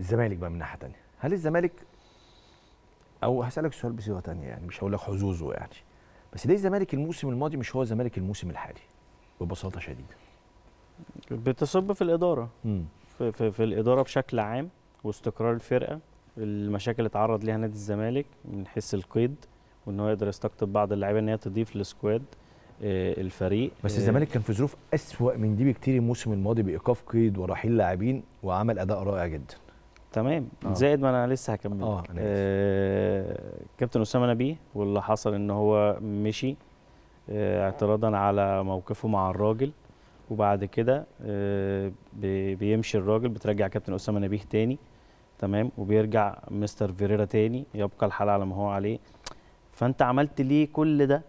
الزمالك بقى من ناحية ثانية هل الزمالك أو هسألك سؤال بصيغة ثانية يعني مش هقول لك حظوظه يعني. بس ليه الزمالك الموسم الماضي مش هو الزمالك الموسم الحالي؟ ببساطة شديدة. بتصب في الإدارة. امم في, في, في الإدارة بشكل عام واستقرار الفرقة المشاكل اللي اتعرض ليها نادي الزمالك من حيث القيد وإن هو يقدر يستقطب بعض اللعيبه إن هي تضيف للسكواد آه، الفريق. بس آه، الزمالك كان في ظروف أسوأ من دي بكتير الموسم الماضي بإيقاف قيد ورحيل لاعبين وعمل أداء رائع جدا. تمام. آه. زائد ما أنا لسه هكمل آه،. آه كابتن أسامة نبيه واللي حصل إن هو مشي آه اعتراضا على موقفه مع الراجل وبعد كده آه بي- بيمشي الراجل بترجع كابتن أسامة نبيه تاني تمام وبيرجع مستر فيريرا تاني يبقى الحال على ما هو عليه. فأنت عملت ليه كل ده؟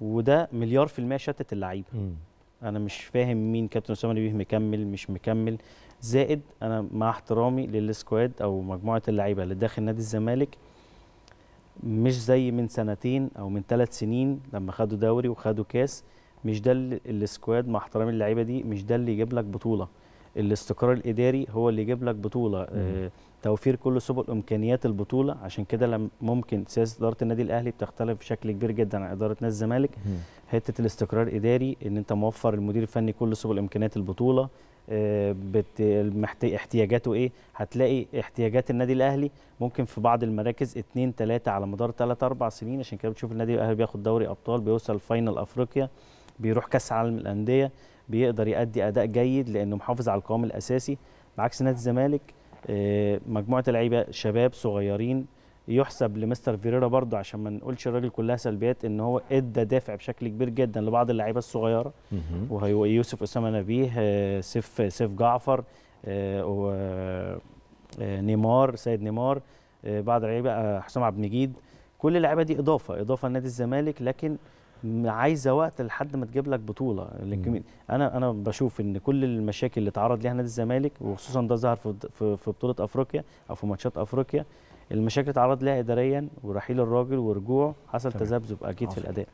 وده مليار في المية شتت اللعيبة. أنا مش فاهم مين كابتن أسامة نبيه مكمل مش مكمل. زائد أنا مع احترامي لل squad أو مجموعة اللعيبة اللي داخل نادي الزمالك مش زي من سنتين أو من ثلاث سنين لما خدوا دوري وخدوا كاس مش ده ال squad مع احترامي اللعيبه دي مش ده اللي يجيب لك بطولة. الاستقرار الإداري هو اللي يجيب لك بطولة. آه توفير كل سبل إمكانيات البطولة. عشان كده لم ممكن سياسة إدارة النادي الأهلي بتختلف بشكل كبير جدا عن إدارة نادي الزمالك. حتة الاستقرار الإداري إن أنت موفر المدير الفني كل سبل إمكانيات البطولة. آه، بت... احتياجاته إيه؟ هتلاقي احتياجات النادي الأهلي. ممكن في بعض المراكز اتنين تلاتة على مدار تلات أربع سنين. عشان كده بتشوف النادي الأهلي بياخد دوري أبطال بيوصل فاينل أفريقيا. بيروح كأس عالم الأندية بيقدر يؤدي أداء جيد لأنه محافظ على القوام الأساسي بعكس نادي الزمالك آه، مجموعة لعيبة شباب صغيرين يحسب لمستر فيريرا برضه عشان ما نقولش الراجل كلها سلبيات إن هو إدى دافع بشكل كبير جدا لبعض اللعيبة الصغيرة. وهو يوسف أسامة نبيه آه، سيف سيف جعفر آه، و- آه، نيمار سيد نيمار بعض اللعيبة حسام عبد المجيد. كل اللعيبة دي إضافة إضافة لنادي الزمالك لكن عايزة وقت لحد ما تجيب لك بطولة لكن أنا أنا بشوف إن كل المشاكل اللي اتعرض ليها نادي الزمالك وخصوصا ده ظهر في في في بطولة أفريقيا أو في ماتشات أفريقيا المشاكل اللي اتعرض ليها اداريا ورحيل الراجل ورجوعه حصل. تذبذب أكيد في عظيم. الأداء